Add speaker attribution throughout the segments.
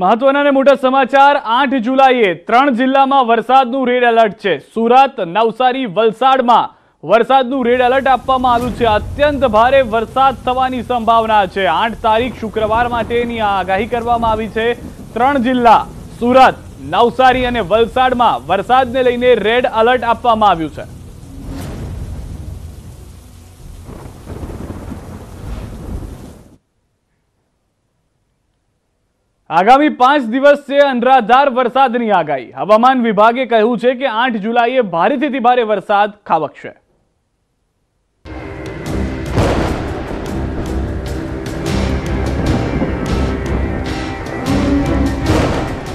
Speaker 1: મહત્વના અને મોટા સમાચાર, આઠ જુલાઈએ ત્રણ જિલ્લામાં વરસાદનું રેડ એલર્ટ છે. સુરત, નવસારી, વલસાડમાં વરસાદનું રેડ એલર્ટ આપવામાં આવ્યું છે. અત્યંત ભારે વરસાદ થવાની સંભાવના છે. આઠ તારીખ શુક્રવાર માટેની આગાહી કરવામાં આવી છે. ત્રણ જિલ્લા, સુરત, નવસારી અને વલસાડમાં વરસાદને લઈને રેડ એલર્ટ આપવામાં આવ્યું છે. આગામી પાંચ દિવસ છે અનરાધાર વરસાદની આગાહી હવામાન વિભાગે કહ્યું છે કે આઠ જુલાઈએ ભારેથી ભારે વરસાદ ખાબકશે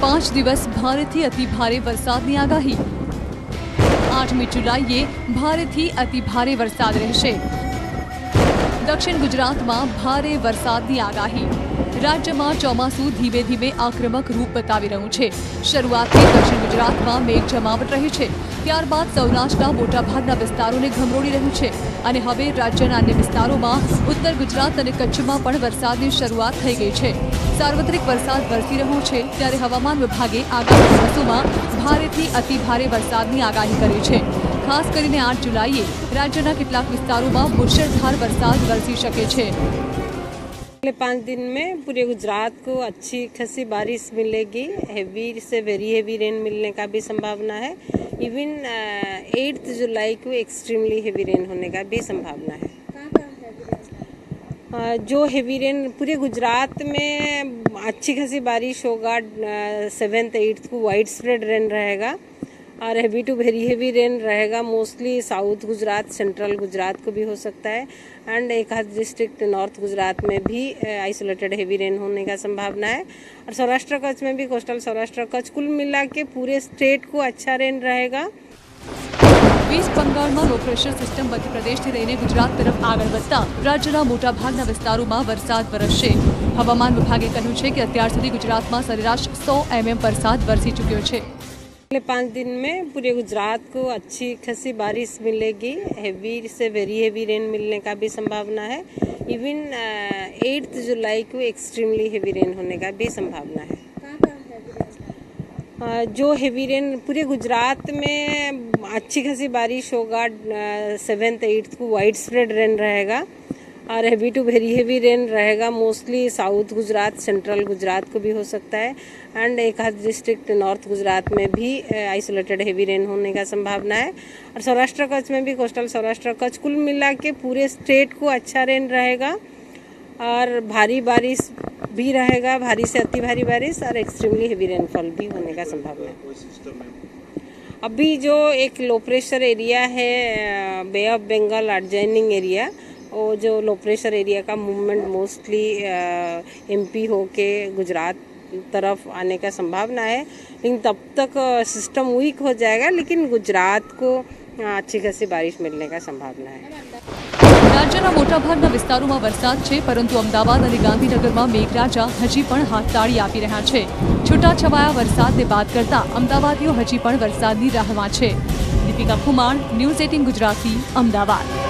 Speaker 2: પાંચ દિવસ ભારેથી અતિ ભારે વરસાદની આગાહી આઠમી જુલાઈએ ભારેથી અતિ ભારે વરસાદ રહેશે દક્ષિણ ગુજરાતમાં ભારે વરસાદની આગાહી. રાજ્યમાં ચોમાસું ધીમે ધીમે આક્રમક રૂપ બતાવી રહ્યું છે. શરૂઆતથી દક્ષિણ ગુજરાતમાં મેઘ જમાવટ રહી છે. ત્યારબાદ સૌરાષ્ટ્રના મોટાભાગના વિસ્તારોને ઘમરોળી રહ્યું છે અને હવે રાજ્યના અન્ય વિસ્તારોમાં ઉત્તર ગુજરાત અને કચ્છમાં પણ વરસાદની શરૂઆત થઈ ગઈ છે. સાર્વત્રિક વરસાદ વરસી રહ્યો છે ત્યારે હવામાન વિભાગે આગામી દિવસોમાં ભારેથી અતિ ભારે વરસાદની આગાહી કરી છે. ખાસ કરીને આઠ જુલાઈએ રાજ્યના કેટલાક વિસ્તારોમાં મુશળધાર વરસાદ વરસી શકે છે
Speaker 3: अगले पाँच दिन में पूरे गुजरात को अच्छी खासी बारिश मिलेगी हैवी से वेरी हैवी रेन मिलने का भी संभावना है इवन एट्थ जुलाई को एक्सट्रीमली हैवी रेन होने का भी संभावना है अ, जो हैवी रेन पूरे गुजरात में अच्छी खासी बारिश होगा सेवेंथ एट्थ को वाइड स्प्रेड रेन रहेगा और heavy to very heavy rain रहेगा mostly south Gujarat central Gujarat को भी हो सकता है एंड एक आध डिस्ट्रिक्ट नॉर्थ गुजरात में भी आइसोलेटेड हैवी रेन होने का संभावना है और सौराष्ट्र कच्छ में भी कोस्टल सौराष्ट्र कच्छ कुल मिला के पूरे स्टेट को अच्छा रेन रहेगा
Speaker 2: વેસ્ટ બંગાળમાં લો પ્રેશર સિસ્ટમ મધ્યપ્રદેશથી લઈને ગુજરાત તરફ આગળ વધતા રાજ્યના મોટાભાગના વિસ્તારોમાં વરસાદ વરસશે હવામાન વિભાગે કહ્યું છે કે અત્યાર સુધી ગુજરાતમાં સરેરાશ સો એમએમ વરસાદ વરસી ચૂક્યો છે
Speaker 3: अगले पाँच दिन में पूरे गुजरात को अच्छी खासी बारिश मिलेगी। हैवी से वेरी हैवी रेन मिलने का भी संभावना है। इवन एट्थ जुलाई को एक्सट्रीमली हैवी रेन होने का भी संभावना है। अ, जो हैवी रेन पूरे गुजरात में अच्छी खासी बारिश होगा सेवेंथ एट्थ को वाइड स्प्रेड रेन रहेगा। और heavy to very heavy rain रहेगा mostly south Gujarat central Gujarat को भी हो सकता है एंड एक आध डिस्ट्रिक्ट नॉर्थ गुजरात में भी आइसोलेटेड हैवी रेन होने का संभावना है, और सौराष्ट्र कच्छ में भी कोस्टल सौराष्ट्र कच्छ, कुल मिला के पूरे स्टेट को अच्छा रेन रहेगा, और भारी बारिश भी रहेगा, भारी से अति भारी बारिश, और एक्सट्रीमली हैवी रेनफॉल भी होने का संभावना है। अभी जो एक लो प्रेशर एरिया है bay of Bengal adjoining area वो जो लो प्रेशर एरिया का मूवमेंट मोस्टली एमपी होके गुजरात तरफ आने का संभावना है लेकिन तब तक सिस्टम वीक हो जाएगा लेकिन गुजरात को अ, अच्छी खासी बारिश मिलने का संभावना है
Speaker 2: રાજ્યના મોટાભાગના વિસ્તારોમાં વરસાદ છે પરંતુ અમદાવાદ અને ગાંધીનગરમાં મેઘરાજા હજી પણ હાથતાળી આપી રહ્યા છે છૂટાછવાયા વરસાદને બાદ કરતા અમદાવાદીઓ હજી પણ વરસાદની રાહમાં છે દીપિકા ખુમાણ ન્યૂઝ એટીન ગુજરાતી અમદાવાદ